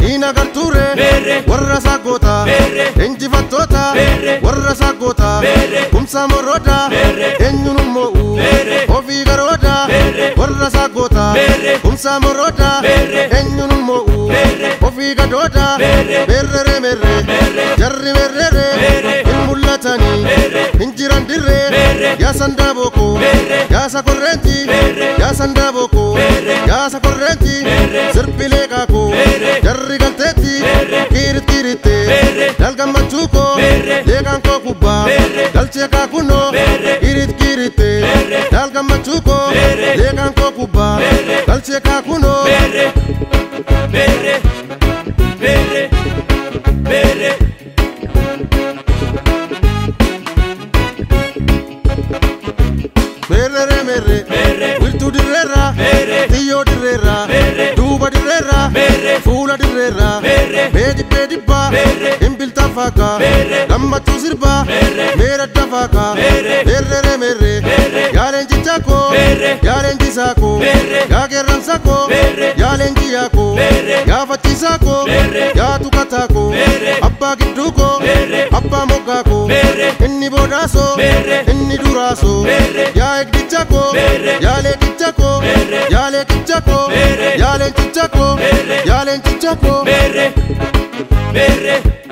inagarture warra sagota enjifatota warra sagota kumsa moroda enyunumou ofi garoda warra sagota kumsa moroda enyunumou ofi gadoda merere merere jarri merere yatani injira ndire yasandaboko yasakorenji yasandaboko yasakorenji serpile kako yarrigalteti kiritirite dalgamacuko lekanko kuba dalceka kuno iritkirite dalgamacuko lekanko kuba dalceka kuno Mere, mere, mere. mere Wiltu direra Dio direra Duba direra Fula direra Bedi bedi ba Imbil tafaka Gamma tu sirba Mera tafaka Derere mere Yarenji chako Yarenji sako Yageran sako Yalenji yako Yafati sako Yatukatako Abba gidduko እኒ ቦዳሶ እኒ ዱራሶ ያለ ቅጫኮ ያለ ቅጫኮ ያለ ቅጫኮ ያለ ቅጫኮ ያለ ቅጫኮ ያለ ቅጫኮ ያለ ቅጫኮ ያለ ቅጫኮ ያለ ቅጫኮ ያለ ቅጫኮ ያለ ቅጫኮ ያለ ቅጫኮ